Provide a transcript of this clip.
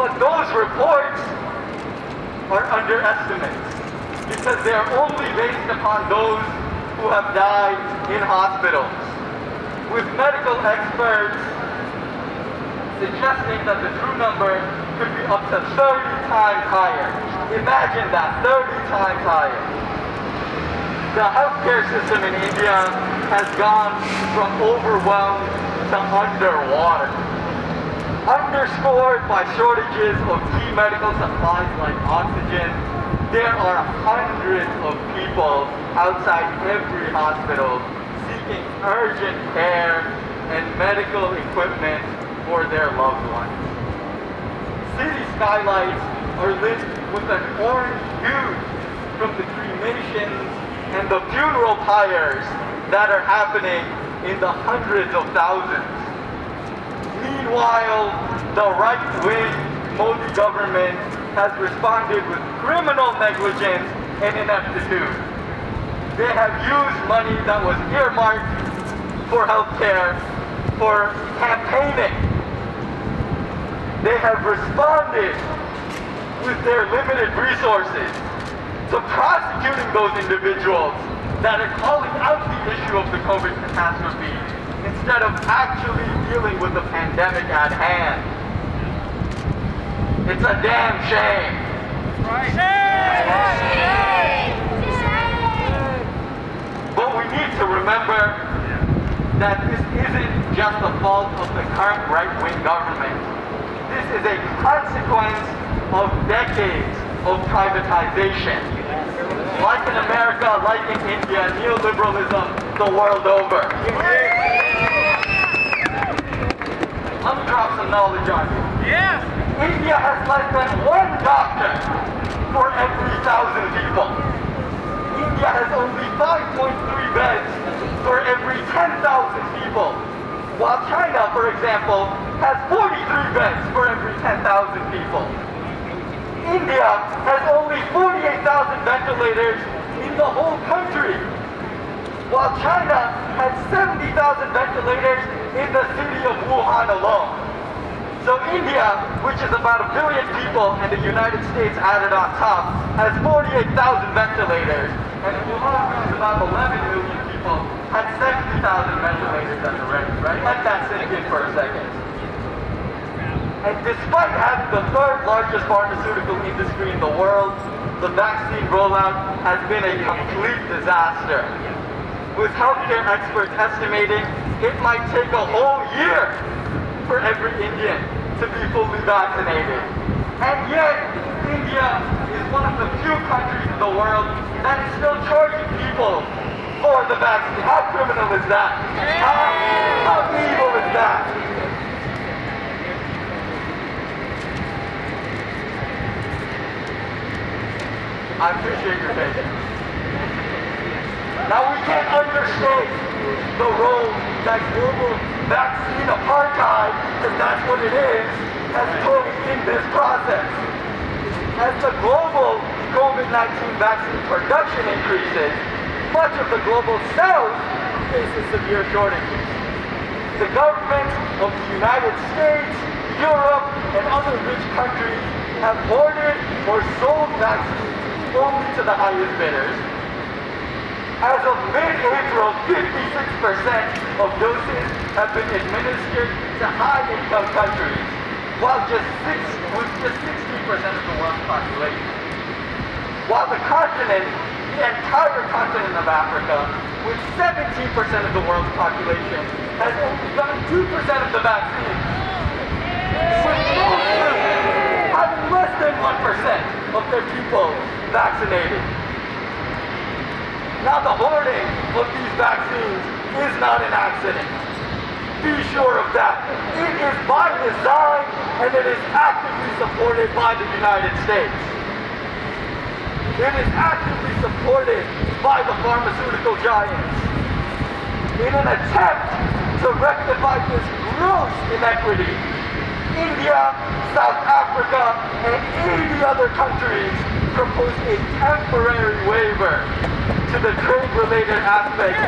But those reports are underestimates because they are only based upon those who have died in hospitals. With medical experts suggesting that the true number could be up to 30 times higher. Imagine that, 30 times higher. The healthcare system in India has gone from overwhelmed to underwater. Underscored by shortages of key medical supplies like oxygen, there are hundreds of people outside every hospital seeking urgent care and medical equipment for their loved ones. City skylights are lit with an orange hue from the cremations and the funeral pyres that are happening in the hundreds of thousands. Meanwhile, the right-wing Modi government has responded with criminal negligence and ineptitude. They have used money that was earmarked for healthcare for campaigning. They have responded with their limited resources to prosecuting those individuals that are calling out the issue of the COVID catastrophe instead of actually dealing with the pandemic at hand. It's a damn shame. But we need to remember that this isn't just the fault of the current right-wing government. This is a consequence of decades of privatization. Like in America, like in India, neoliberalism the world over. Let me drop some knowledge on you. Yes! India has less than one doctor for every thousand people. India has only 5.3 beds for every 10,000 people. While China, for example, has 43 beds for every 10,000 people. India has only 48,000 ventilators in the whole country, while China had 70,000 ventilators in the city of Wuhan alone. So India, which is about a billion people, and the United States added on top, has 48,000 ventilators, and Wuhan, which is about 11 million people, had 70,000 ventilators at the rate, right? Let that sink in for a second. And despite having the third largest pharmaceutical industry in the world, the vaccine rollout has been a complete disaster. With healthcare experts estimating it might take a whole year for every Indian to be fully vaccinated. And yet, India is one of the few countries in the world that is still charging people for the vaccine. How criminal is that? How, how evil is that? I appreciate your patience. Now we can't understate the role that global vaccine apartheid, because that's what it is, has played in this process. As the global COVID-19 vaccine production increases, much of the global south faces severe shortages. The governments of the United States, Europe, and other rich countries have ordered or sold vaccines only to the highest bidders. As of mid-April, 56% of doses have been administered to high-income countries, while just six, with just 16% of the world's population. While the continent, the entire continent of Africa, with 17% of the world's population, has only gotten 2% of the vaccine. Having less than 1% of their people vaccinated. Now the hoarding of these vaccines is not an accident. Be sure of that. It is by design and it is actively supported by the United States. It is actively supported by the pharmaceutical giants. In an attempt to rectify this gross inequity, India, South Africa, and 80 other countries proposed a temporary waiver to the trade-related aspect